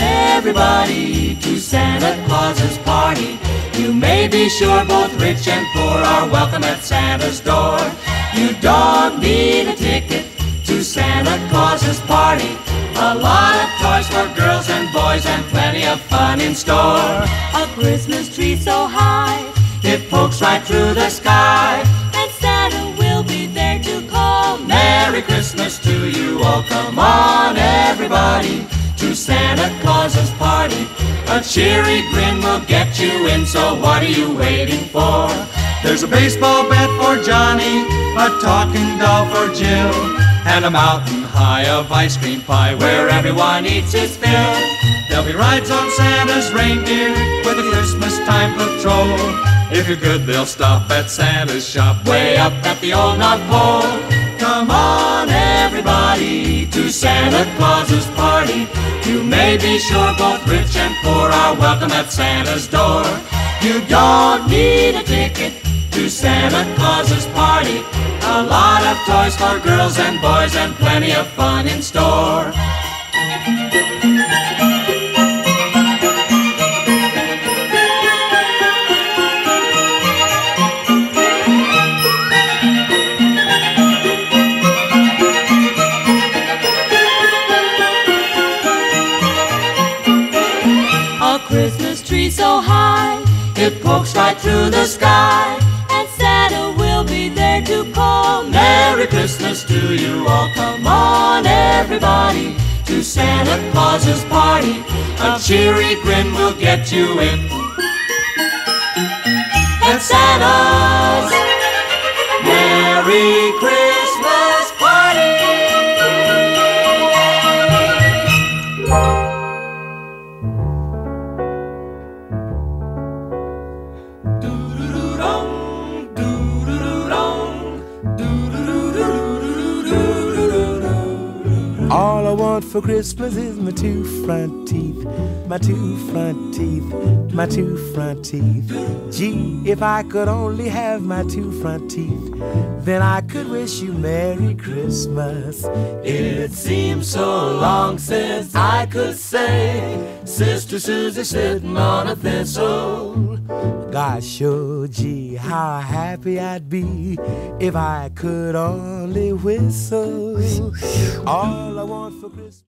everybody to Santa Claus's party. You may be sure both rich and poor are welcome at Santa's door. You don't need a ticket to Santa Claus's party. A lot of toys for girls and boys and plenty of fun in store. A Christmas tree so high, it pokes right through the sky. And Santa will be there to call. Merry Christmas to you all. Come on, everybody, to Santa Claus's party. A cheery grin will get you in, so what are you waiting for? There's a baseball bat for Johnny, a talking doll for Jill, and a mountain high of ice cream pie where everyone eats his fill. There'll be rides on Santa's reindeer with a Christmas time patrol. If you're good, they'll stop at Santa's shop way up at the old North Pole. Come on, everybody, to Santa Claus's party. You may be sure both rich and poor are welcome at Santa's door. You don't need a ticket to Santa Claus's party. A lot of toys for girls and boys and plenty of fun in store. So high, It pokes right through the sky. and Santa will be there to call. Merry Christmas to you all. Come on, everybody, to Santa Claus's party. A cheery grin will get you in. At Santa's Merry Christmas All I want for Christmas is my two front teeth, my two front teeth, my two front teeth. Gee, if I could only have my two front teeth, then I could wish you Merry Christmas. It seems so long since I could say, Sister Susie sitting on a thistle. Gosh, oh gee, how happy I'd be if I could only whistle. All I want for Christmas.